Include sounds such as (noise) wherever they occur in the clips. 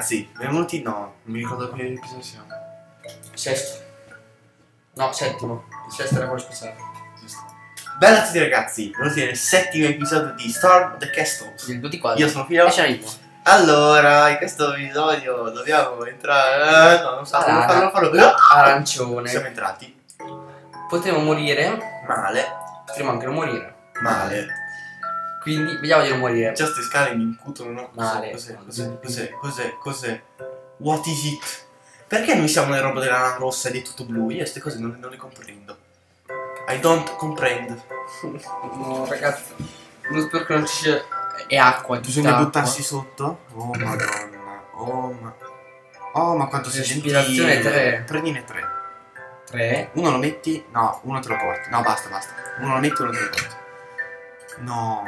ragazzi, benvenuti. No, non mi ricordo che episodio siamo. Sesto. No, settimo. Il sesto era quello speciale. Bella a tutti ragazzi, benvenuti nel settimo episodio di Storm the Castle. Il 2 di quadri. Io sono Filo. E Ivo. Allora, in questo episodio dobbiamo entrare. eh, No, non so, non farlo, farlo. Siamo Arancione. entrati. Potremmo morire. Male, Potremmo anche non morire. male. Quindi vediamo di non morire. Già ste scale mi incutono, no? Male. Cos'è? Cos'è? Cos'è? Cos'è? Cos'è? What is it? Perché noi siamo nelle robe della lana rossa ed è tutto blu? Io queste cose non, non le comprendo. I don't comprend. (laughs) No, ragazzi. Non spero che non ci sia. È acqua. Bisogna tutta buttarsi sotto? Oh madonna. Oh ma. Oh ma quanto sei gentile. tre. Prendine tre. acqua. 3. Uno lo metti. No, uno te lo porti. No, basta, basta. Uno lo metti e uno te lo porti. No.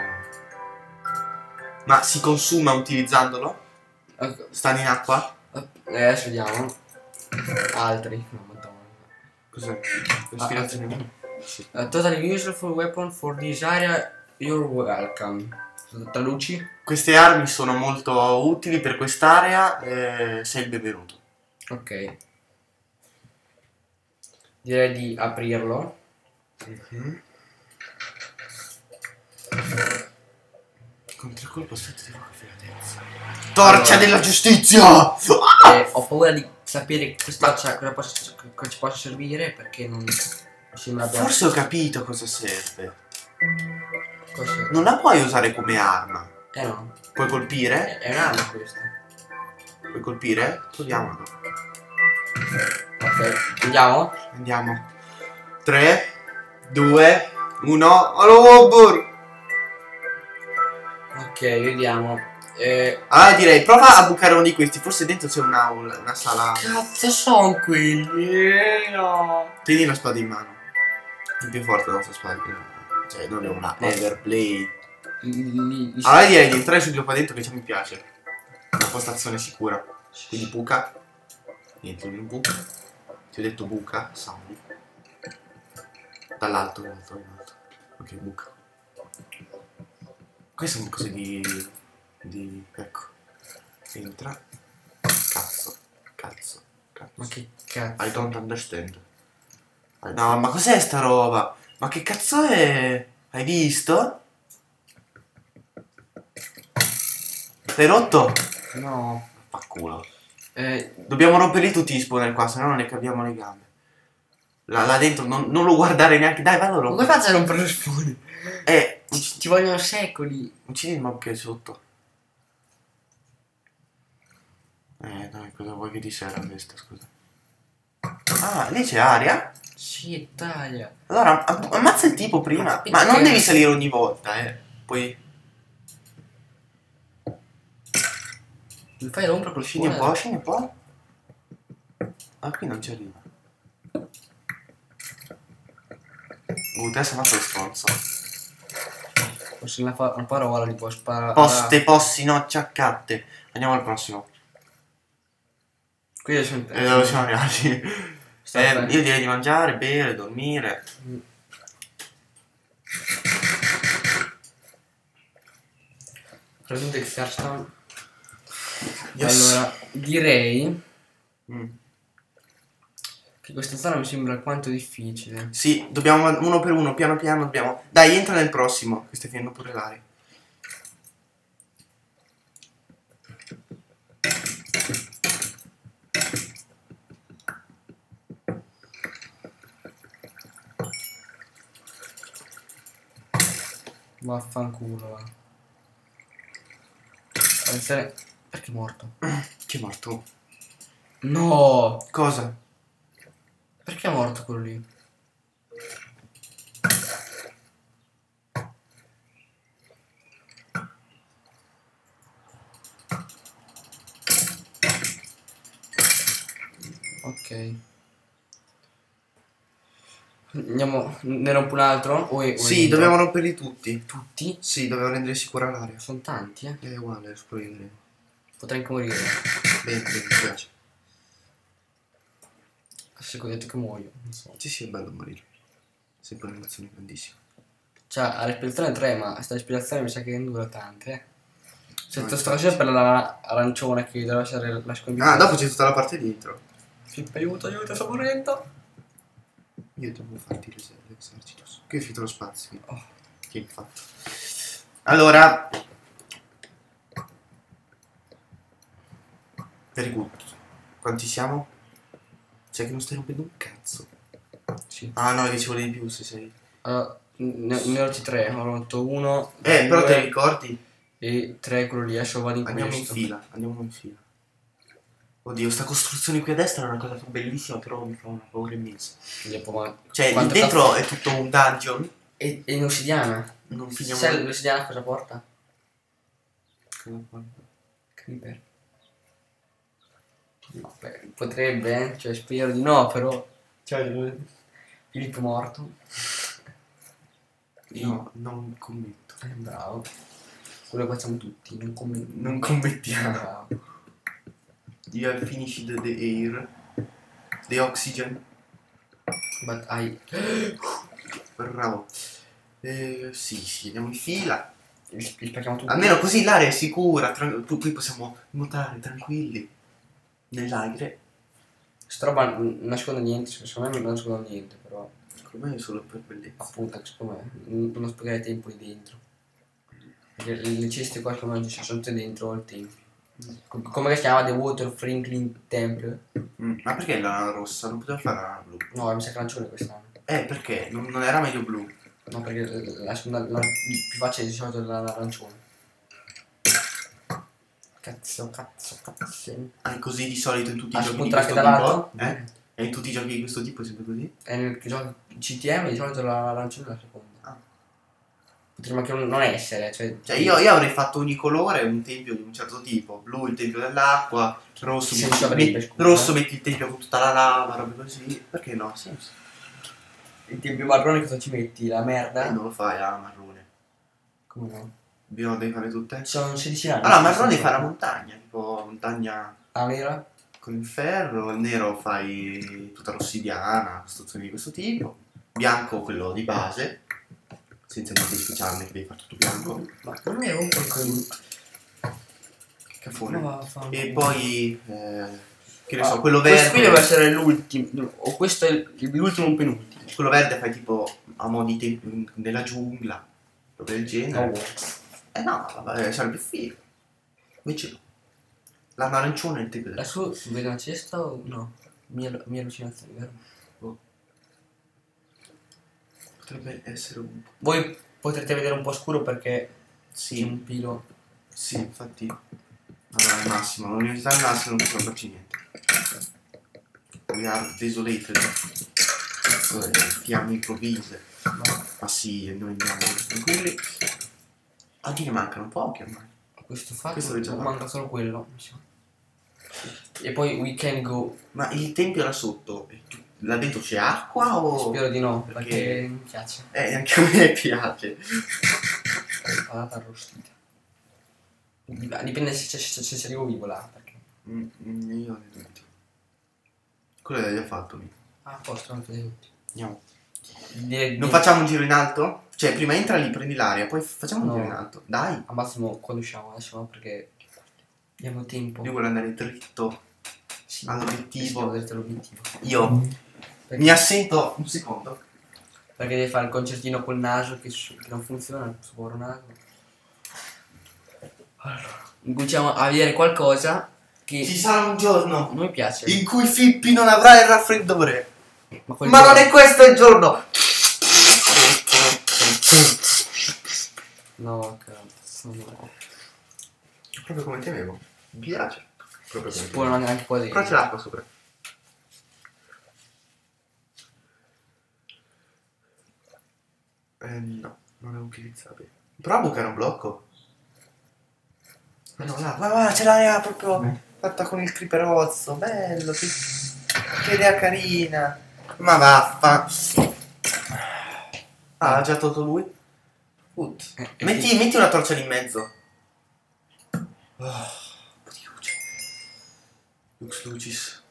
Ma si consuma utilizzandolo? Stanno in acqua? Eh, adesso vediamo. Altri. No, madonna. Cos'è? Respirazione? Sì. A totally useful weapon for this area. You're welcome. Traduci? Queste armi sono molto utili per quest'area. Eh, sei il benvenuto. Ok. Direi di aprirlo. Contraccolpo aspetta di confidenza. Torcia Allora. della giustizia! E ho paura di sapere questa cosa, cosa, possa- cosa ci possa servire perché non mi sembra abbia- Forse ho capito cosa serve. cosa- Non la puoi usare come arma. Eh no, Puoi colpire? è, è un'arma questa. Puoi colpire? Proviamolo. Ok, andiamo? Andiamo. 3, 2, 1. Allora, Ok, vediamo. Eh, Allora direi, prova a bucare uno di questi. Forse dentro c'è una, una sala. cazzo sono quelli? Eh, no. Tieni la spada in mano. È più forte la nostra spada. Cioè, non è una No. Everblade. Li- li- li- Allora direi di entrare subito qua dentro che già mi piace. Una postazione sicura. Quindi buca. Niente, non buca. Ti ho detto buca, salvi. Dall'alto, dall'alto, dall'alto. Ok, buca. Queste sono cose di. di. ecco. Entra. Cazzo. Cazzo. Cazzo. Ma che cazzo? I don't understand. No, ma cos'è sta roba? Ma che cazzo è? Hai visto? Sei rotto? No. Fa culo. Eh, Dobbiamo romperli tutti gli spawner qua, se no non ne capiamo le gambe. Là, là dentro non, non lo guardare neanche. Dai, ma come rompere. faccio a rompere lo spawn? Eh, Ci, ci vogliono secoli. uccidi il mob che è sotto. Eh, dai, cosa vuoi che ti serva questa, scusa? Ah, lì c'è aria? Sì, taglia. Allora, am- ammazza il tipo prima. Ma non devi salire ogni volta, eh. Poi Mi fai rompere col scendi un po', scendi un po'. Ah, qui non ci arriva. Uh, sei fatto lo stronzo. Forse una, fa- una parola li può sparare. Poste, possi, no, ciaccatte. Andiamo al prossimo. Qui sono. E dove siamo arrivati? Eh, io direi di mangiare, bere, dormire. Presente il Fairstone. Yes. Allora, direi Mm. Che questa zona mi sembra alquanto difficile. Sì, dobbiamo uno per uno, piano piano dobbiamo. Dai, entra nel prossimo, che stai finendo pure l'aria. Vaffanculo. essere- Perché è morto? (clears throat) Chi è morto? No! Cosa? Perché è morto quello lì? Ok. Andiamo. Ne rompo un altro? O è- o Sì, dobbiamo romperli tutti. Tutti? Sì, dobbiamo rendere sicura l'aria. Sono tanti, eh. È uguale, esplodere. Potrei anche morire. Bene, bene, mi piace. Detto che muoio. Non so. Sì, sì, è bello morire. Sempre un'emozione grandissima. Cioè, a respirazione 3, ma sta respirazione mi sa che ne dura tante, eh. Sento sto facendo per la arancione che deve lasciare la Ah, dopo c'è tutta la parte dietro. Filippo, aiuto, aiuto, sto morendo. Io devo farti l'es- l'esercito. Che è finito lo spazio. Oh. Che hai fatto? Allora. Very good. Quanti siamo? Sai che non stai rompendo un cazzo. Sì. Ah no, dicevo di più se sei. Allora, ne, ne ho rotto tre, ho rotto uno. Eh, però due te li ricordi? E tre quello lì, adesso vado in Andiamo in questo. fila, andiamo in fila. Oddio, sta costruzione qui a destra è una cosa bellissima, però mi fa una paura immensa. Dopo, ma- Cioè, lì dentro è tutto un dungeon. E, e in ossidiana. Non finiamo Sai l'ossidiana cosa porta? Cosa Creeper. Beh, potrebbe, eh? cioè spero di no, però. Cioè, Filippo è morto. No, non commento. Eh, bravo. Quello che facciamo tutti, non commentiamo. Non commentiamo. Bravo. You have finished the air. The oxygen. But I. (gasps) Bravo. Eh, sì, sì, andiamo in fila. Almeno così l'area è sicura. qui possiamo nuotare tranquilli. Nell'aire. Sta roba non nasconde niente, secondo me non nasconde niente, però. Secondo me è solo per bellezza. Appunto, secondo me. Non spiegare il tempo lì dentro. Perché le ceste qua secondo me ci sono tutte dentro il tempo. Com- Come si chiama The Water Franklin Temple? Mm, Ma perché la rossa? Non poteva fare la blu? No, mi sa che arancione quest'anno. Eh, perché? Non, non era meglio blu. No, perché la, la, seconda- la più facile di solito è la- l'arancione. Cazzo, cazzo, cazzo. Ah, è così di solito in tutti i Ah, giochi di questo tipo? Eh? E in tutti i giochi di questo tipo è sempre così? E nel gioco CTM di solito la- l'arancione è la seconda. Ah. Potrebbe anche non essere, cioè... Cioè io, io avrei fatto ogni colore un tempio di un certo tipo. Blu il tempio dell'acqua, rosso, metti, ci avrebbe, scusa. rosso metti il tempio con tutta la lava, robe così. Perché no? Sì. Il tempio marrone cosa ci metti? La Eh, merda? non lo fai a marrone. Come no? Bisogna devi fare tutte. Sono 16 anni. Allora, marrone fa la montagna, tipo montagna Ah, nera? con il ferro, il nero fai tutta l'ossidiana, costruzioni di questo tipo. Bianco quello di base, senza niente di speciale, che devi fare tutto bianco. Ma non rompo il coglione. Che cafone. No, fa- E poi, eh, che ne Ah, so, quello Questo qui deve verde. essere l'ultimo. O questo è l'ultimo penultimo. Quello verde fai tipo a mo' di tempo nella giungla, roba del genere. Oh. Eh no, vabbè, sarebbe figo. Invece no. L'anno arancione è il tempio della Adesso vedo una cesta o no? Mia, mia allucinazione, vero? Potrebbe essere un po'. Voi potrete vedere un po' scuro perché c'è Sì, un pilo. sì, infatti. Allora, al massimo, all'università al massimo non posso farci niente. We are desolated. Eh, fiamme improvvise. Ma sì, noi andiamo tranquilli. Oggi ne mancano pochi ormai. Questo fatto Questo già manca solo quello. E poi we can go. Ma il tempio là sotto, tu- là dentro c'è acqua o... Spero di no, Perché- perché mi piace. Eh, anche a me (laughs) piace. Patata arrostita. Dip- Dipende se, se, se, se arrivo vivo là. Perché. Mm, mm, io ne dubito. Quello l'hai già fatto lì. Ah, a posto, non fate tutti. Andiamo. Direi- Non facciamo un giro in alto? Cioè, prima entra lì, prendi l'aria, poi facciamo un No. giro in alto. Dai. Al massimo quando usciamo, adesso no, perché abbiamo tempo. Io voglio andare dritto Sì, all'obiettivo. sì, devo vedere l'obiettivo. Io Perché, mi assento un secondo. perché devi fare il concertino col naso che, su- che non funziona, il suo naso. Allora, cominciamo a vedere qualcosa che Ci sarà un giorno non mi piace. in cui Fippi non avrà il raffreddore. Ma, Ma non è questo il giorno! No, cazzo, no. Proprio come temevo. Mi piace. Proprio come Poi temevo. anche qua dentro. Però c'è l'acqua sopra. Eh no, non è utilizzabile. Prova a bucare un blocco. Ma no, là, guarda, guarda, c'è l'area proprio fatta con il creeperozzo, bello, che, che idea carina. Ma vaffa. Ah, ha già tolto lui? Put. Eh, eh, Metti, metti una torcia lì in mezzo. Oh, un po' di luce. Lux lucis.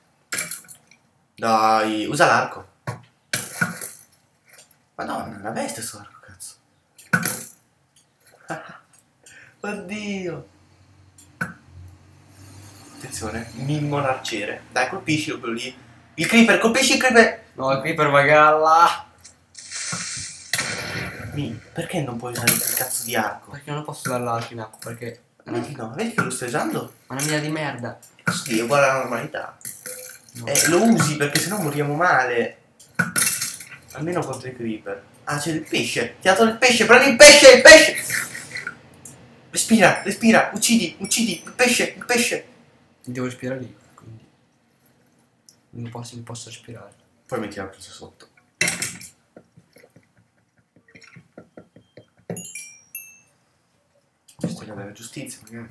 Dai, usa l'arco. Madonna, la bestia sto arco, cazzo. (laughs) Oddio. Attenzione, Mimmo l'arciere. Dai, colpisci quello lì. Il creeper, colpisci il creeper. No, qui per vagalla. Mi, perché non puoi usare il cazzo di arco? Perché non posso usare l'arco in acqua? Perché Vedi, no, vedi che lo stai usando? una mina di merda. Sì, è uguale alla normalità. No. Eh, lo usi perché sennò moriamo male. Almeno contro i creeper. Ah, c'è il pesce. Ti ha dato il pesce, prendi il pesce, il pesce! Respira, respira, uccidi, uccidi, il pesce, il pesce. Devo respirare lì, Non posso, non posso respirare. Poi metti la presa sotto. Questa è la giustizia, magari.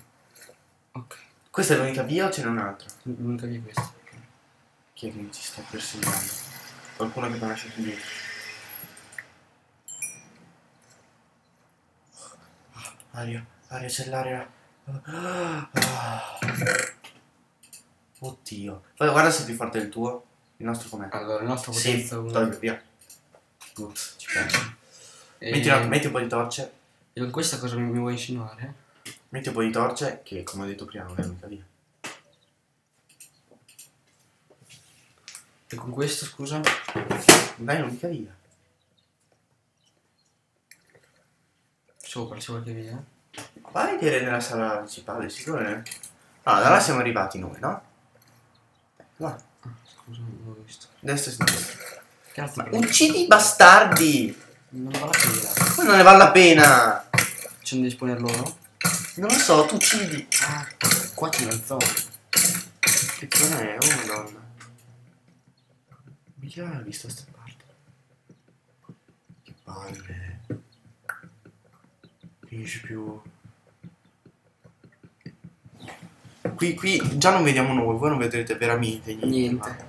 Ok. Questa è l'unica via o ce n'è un'altra? L'unica via è questa. Chi è che ci sta perseguitando? Qualcuno che mi ha lasciato indietro. Aria, aria, c'è l'aria. Ah. Oddio. Poi guarda se è più forte del tuo. Il nostro com'è? Allora, il nostro Sì, potenza uno- togli, via. Good, ci. E- Metti, una- metti un po' di torce. E con questa cosa mi, vuoi insinuare? Metti un po' di torce, che come ho detto prima non è l'unica via. E con questo, scusa? Non è l'unica via. Sopra, c'è qualche via? Vai a vedere nella sala principale, sicuro è. Ah, da là siamo arrivati noi, no? Va, Ah, scusa, non l'ho visto. destra e sinistra. Cazzo, Ma uccidi i bastardi! non vale la pena. Poi non ne vale la pena! Ce ne devi esponere loro? Non lo so, tu uccidi. Ah, qua c'è una zona. Che zona è? Oh madonna. Mica l'ha visto sta parte. Che palle. Finisci più. Qui, qui già non vediamo noi, voi non vedrete veramente niente. Niente.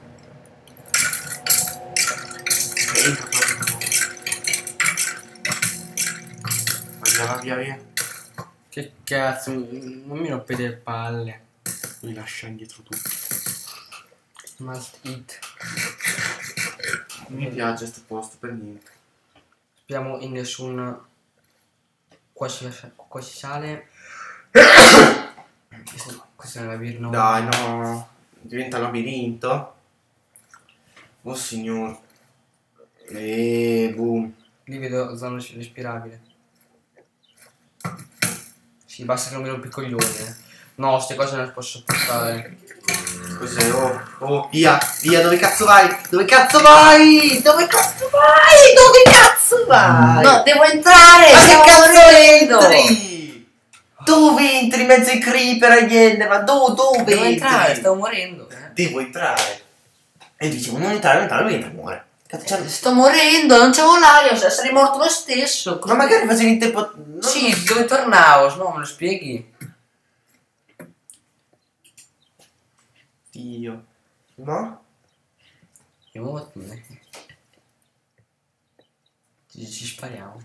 Vai via, via, via. Che cazzo, non mi rompete le palle. Mi lascia indietro tutto. Must eat. Non mi piace sto posto per niente. Speriamo in nessun... Qua si, qua si sale. (coughs) (coughs) questo, questo è un labirinto. Dai, no. Diventa labirinto. Oh signor. E boom. Lì vedo zona res- respirabile. Sì, basta che non mi rompi i coglioni, eh. No, queste cose non le posso portare. Cos'è? Oh, oh, via, via, dove cazzo vai? Dove cazzo vai? Dove cazzo vai? Dove cazzo vai? No, devo entrare! Ma che cazzo morendo! entri? Dove entri in mezzo ai creeper agli ender? Ma do- dove Devo entri? entrare, stavo morendo. Devo entrare. E dicevo non entrare, non entrare, lui entra e muore. Cazzo, c'è- Sto morendo, non c'avevo l'aria, cioè, sarei morto lo stesso. Ma magari facevi in tempo... non- Sì, dove tornavo? No, me lo spieghi? Dio. No? Io mo- Ci, ci spariamo.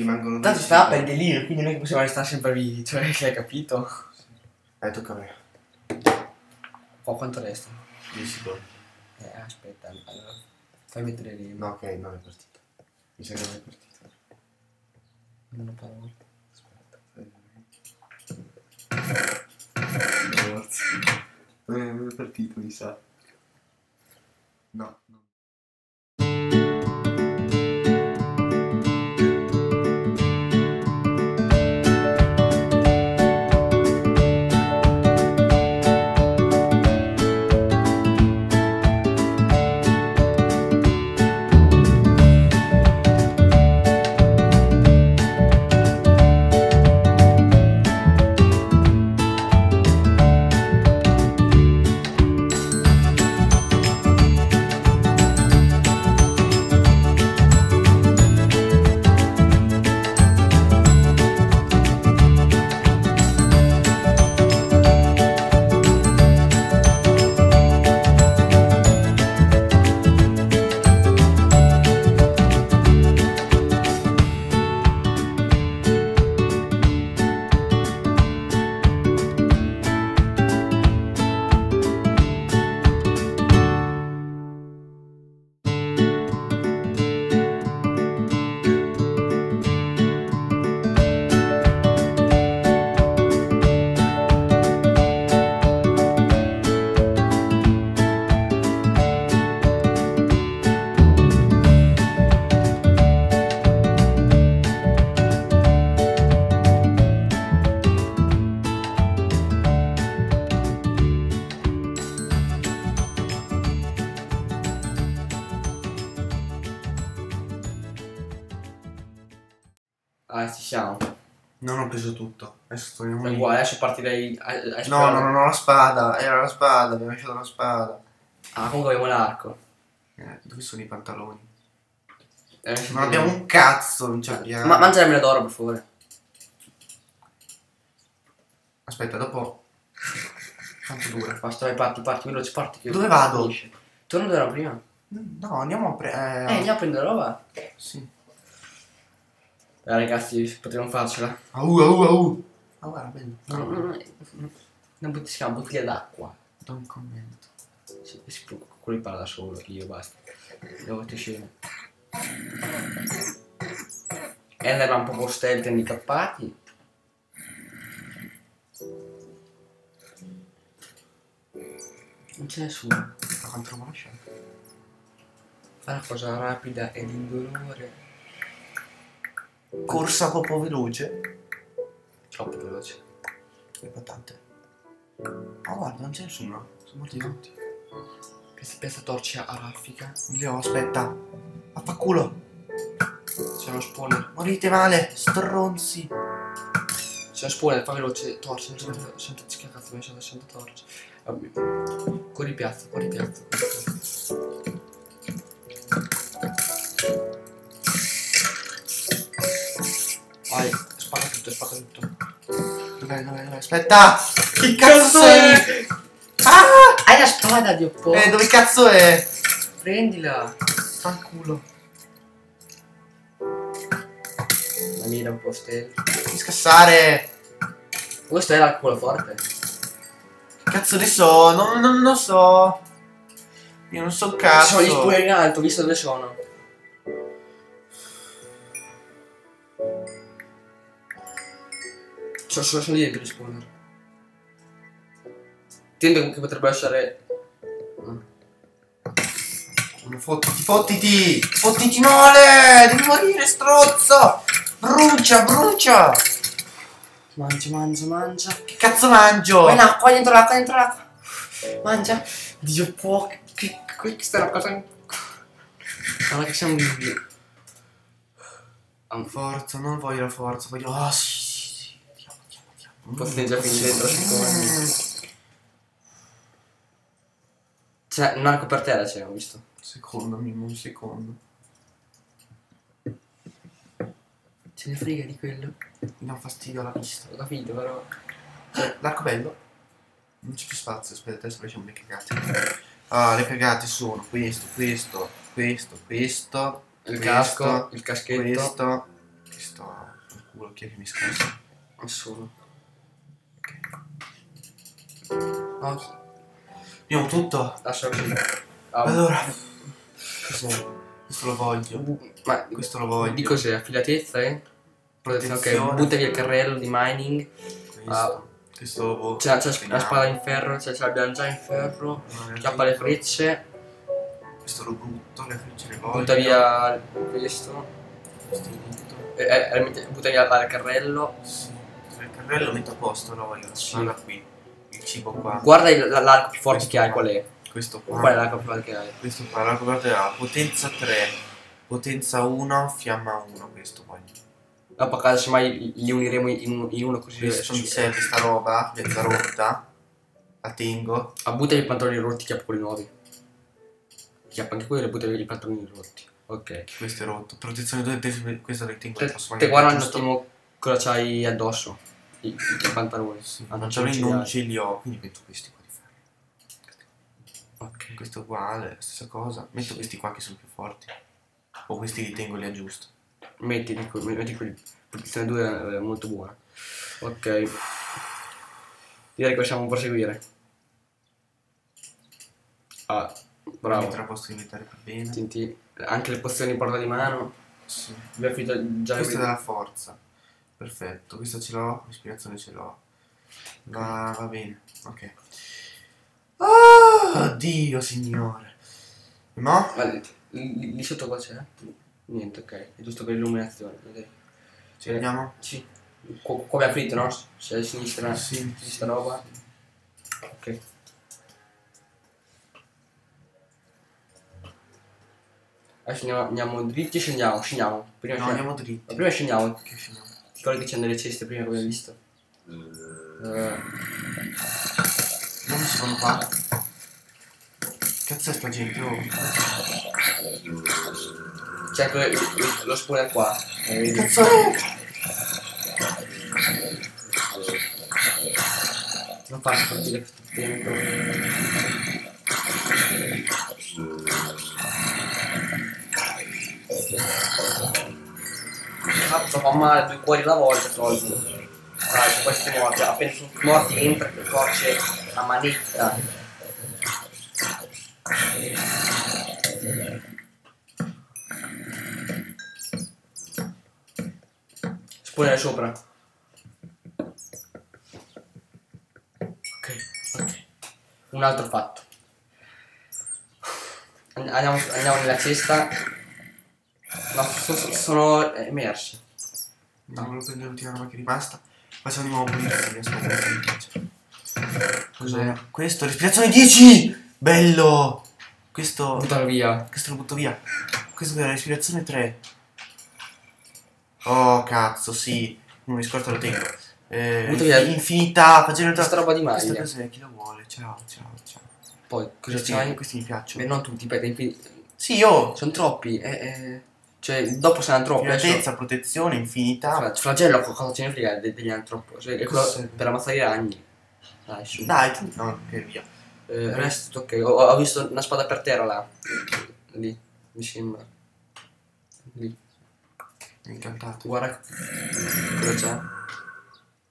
Rimangono... Tanto stava per delirio, quindi non è che possiamo restare sempre vivi, (laughs) cioè, hai capito? Eh, tocca a me. Oh, quanto resta? 10 secondi. Eh, aspetta, allora, fai mettere lì. No, ok, non è partita. Mi sa che non è partita. Non ho parole. Forza. Non è partito, mi sa. No. no. È uguale, adesso partirei a, a No, no, non ho la spada. Era la spada, abbiamo lasciato la spada. Ah, comunque abbiamo l'arco. Eh, dove sono i pantaloni? Eh, Non abbiamo un cazzo, non ci abbiamo. Ma mangia la mela d'oro, per favore. Aspetta, dopo. Quanto dura? Basta, vai, parti, parti, veloce, parti. che- Dove vado? finisce. Torna dove era prima. No, andiamo a pre... Eh, Eh, andiamo a prendere roba. sì. Eh, ragazzi, potremmo farcela. Au, au, au. Ah, guarda, bello. No, no, no, no. Una bottiglia, chiama bottiglia d'acqua. Non commento. Si, si può, quello parla da solo, io basta. Devo te scene. Ender va un po' stealth e handicappati. Non c'è nessuno. Ma quanto l'ho lasciato? Fa una cosa rapida ed indolore. Corsa proprio veloce. Troppo veloce. Le patate. Ah, guarda, non c'è nessuno. Sono morti tutti. Questa piazza torcia a raffica. Io, aspetta. Affanculo. C'è uno spawner. Morite male, stronzi. C'è uno spawner, fa veloce. Sento, che cazzo mi sento, sento torcia. Vabbè. Corri piazza, corri piazza. Corri piazza. Aspetta! Che cazzo è? Ah! Hai la spada di oppo. Eh, dove cazzo è? Prendila. Fanculo. La mira un po' stella. Mi scassare. Questo era culo forte. Che cazzo ne so? Non, non lo so. Io non so cazzo. Sono gli spawner in alto, visto dove sono. Sono, sono, sono lì dentro gli spawner. Tendo che potrebbe essere. Fottiti, fottiti! Fottiti male! Devi morire, strozzo! Brucia, brucia! Mangia, mangia, mangia. Che cazzo mangio? Vai là, qua dentro l'acqua, dentro l'acqua. Mangia. Dio può. Che, questa è una cosa. Guarda che siamo vivi. Forza, non voglio la forza, voglio... Oh, sì. Già finire dentro secondi. Cioè, un arco per terra c'è, ho visto. Secondo, Mimmo, un secondo. Ce ne frega di quello. Mi dà fastidio alla vista. Ho capito, però. Cioè, l'arco bello. Non c'è più spazio, aspetta, adesso facciamo le cagate. Ah, le cagate sono questo, questo, questo, questo, Il questo, casco, il caschetto. questo, questo, il culo, chi è che mi scassa? Nessuno. No, Abbiamo tutto? lascia così. Ah, Allora, cos'è? Questo lo voglio, Ma questo lo voglio. di cos'è? Affilatezza, eh? Protezione, ok. Butta via il carrello di mining. Questo, Ah. questo lo voglio. C'è, c'è la spada in ferro, cioè ce l'abbiamo già in ferro. Chiappa le frecce. Questo lo butto, le frecce le voglio. Butta via questo. Questo lo butto. E, e- e mette- butta via il carrello. Sì. Il carrello metto a posto, lo voglio. Sì. Guarda qui. Il cibo qua. Guarda il- l'arco più forte che hai, qual è? Questo qua. Qual è l'arco più forte che hai? Questo qua, la guarda, potenza 3, potenza 1, fiamma 1, questo voglio. Dopo a caso semmai li uniremo in, in uno così. Questo mi serve sta roba, mezza rotta, la tengo. Ah, butta i pantaloni rotti, chiappa quelli nuovi. Chiappa anche quelli e butta i pantaloni rotti. Ok. Questo è rotto, protezione 2, questo lo tengo, Te, posso te guarda un giusto- attimo cosa c'hai addosso. I, i pantaloni. Sì, Ah, ce li non ce li ho, quindi metto questi qua di ferro. Ok. Questo uguale, stessa cosa. Metto questi qua che sono più forti. O questi li tengo lì a giusto. Metti, metti, metti quelli. Posizione 2 è molto buona. Ok. Direi che possiamo proseguire. Ah, bravo. Tra posso diventare più bene. Tinti. Anche le pozioni porta di mano. Sì. Abbiamo finito già Questo è della forza. Perfetto, questo ce l'ho, l'ispirazione ce l'ho. Va, va bene, ok. Oh, Dio signore. No? Ma lì, lì- lì sotto qua c'è? Niente, ok. È giusto per l'illuminazione. Ci andiamo? Sì. Qua abbiamo finito, no? C'è a sinistra. Sì. Questa roba. Ok. Adesso andiamo, andiamo dritti e scendiamo, scendiamo. Prima, No, scendiamo. andiamo dritti. prima scendiamo. Che scendiamo? Ti ricordi che c'erano delle ceste prima che abbiamo visto? Eh, Non sono qua. Cazzo è sta gente? Oh. c'è quello- lo, lo spawner qua. Eh? Cazzo è? Non faccio partire Cazzo fa male, due cuori alla volta. Dai, su questi morti, appena sono morti entra che torce a manetta. Spawner sopra. Ok. Un altro fatto. And- Andiamo, andiamo nella cesta. No, so- so- sono emersi. No, volevo prendere l'ultima roba che è rimasta. Facciamo di nuovo pulizia. Cos'è? Questo, respirazione 10! Bello! Questo. Buttalo via. Questo lo butto via. Questo è la respirazione 3. Oh cazzo, sì. Non mi scordo lo tengo. Eh. Infinità, facendo Questa roba di Questa maglia. cos'è? Chi lo vuole? Ciao, ciao, ciao. Poi, cosa c'hai? questi mi piacciono. Beh, non tutti, per tempi. Sì, io. Sono troppi. eh, eh. Cioè, dopo saranno troppi. adesso- Piratezza, protezione, infinità. Fra- Flagello, co- cosa ce ne frega de- degli antroppo? Cioè, è quello Cos'è? per ammazzare i ragni. Dai, su. Dai, tu. No, che via. Eh, rest, ok. Ho, ho visto una spada per terra là. Lì, mi sembra. Lì. Incantato. Guarda cosa c'è.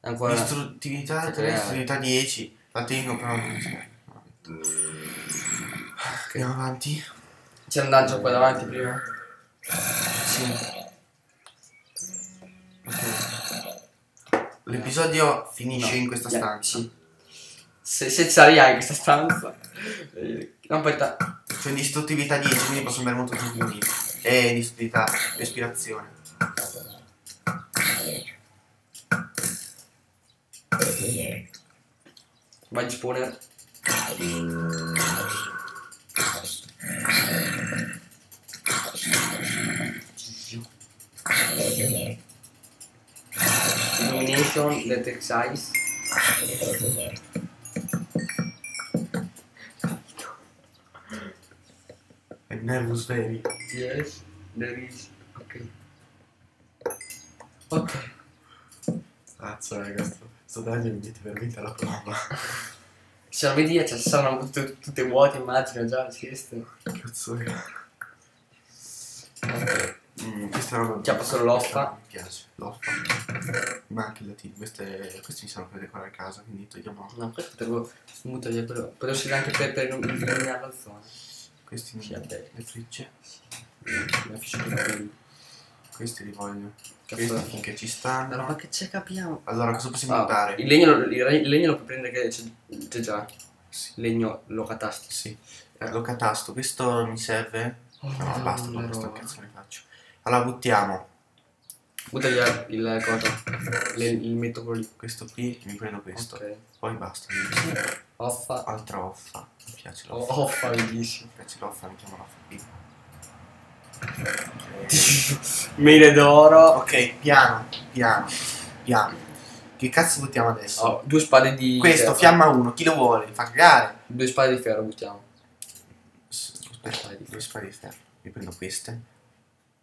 Ancora. Distruttività, Sì, distruttività 10. La tengo però c'è. Andiamo avanti. C'era un dungeon qua davanti prima. Sì. Ok. L'episodio finisce No, in questa yeah, stanza. Sì. Se, senza Ria in questa stanza. Eh, No, aspetta. C'è distruttività 10, quindi posso andare molto tranquilli. E distruttività, respirazione. Vai di spawner. Illumination, let exercise. È nervous veri. Yes, there is. Ok. Ok. Cazzo, raga, sto, sto dungeon mi mette veramente alla prova. Se lo vedi, cioè, saranno tutte, tutte vuote, immagino già, queste. Cazzo, raga. Mm, questa roba Chiappa solo l'offa. Mi piace, l'offa. Ma anche il latino. Queste, questi mi servono per decorare casa, quindi togliamo. No, questo potevo buttarli quello. Potevo servire anche per, per illuminare la zona. Questi Sì, vabbè. le fricce. Per quelli. Questi li voglio. Questi finché ci stanno. roba che c'è capiamo. Allora, cosa possiamo Ah, buttare? il, legno, lo- il, legno lo puoi prendere che c'è, già. Sì. Legno lo catasti. Sì. Eh, lo catasto. Questo mi serve? Oh, No, basta, no, la questo cazzo ne faccio. Allora, buttiamo. Butta via il coso. Le, il metto quello lì. Questo qui, mi prendo questo. Ok. Poi basta. Offa. Altra offa. Mi piace Oh, l'offa. offa, bellissimo. Mi piace l'offa, mi chiamo l'offa qui. (laughs) Mele d'oro. Ok, piano, piano, piano. Che cazzo buttiamo adesso? Oh, due spade di Questo, ferro. fiamma 1, chi lo vuole? Fa cagare. Due spade di ferro buttiamo. Spade di ferro. Mi prendo queste.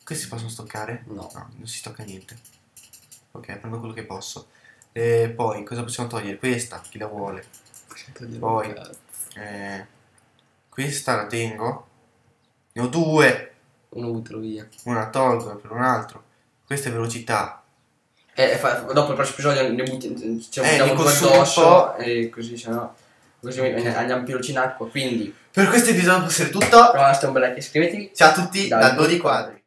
Questi possono stoccare? No. No, non si stocca niente. Ok, prendo quello che posso. E poi, cosa possiamo togliere? Questa, chi la vuole? Poi. Eh, questa la tengo. Ne ho due. Uno buttalo via. Una tolgo per un altro. Questa è velocità. E e fa- dopo il prossimo episodio ne butti, ci Eh, due addosso po'. e così se no. Così andiamo più in acqua. Quindi, Per questo episodio può essere tutto. lasciate un bel like e iscrivetevi. Ciao a tutti Dal dal Body Quadri.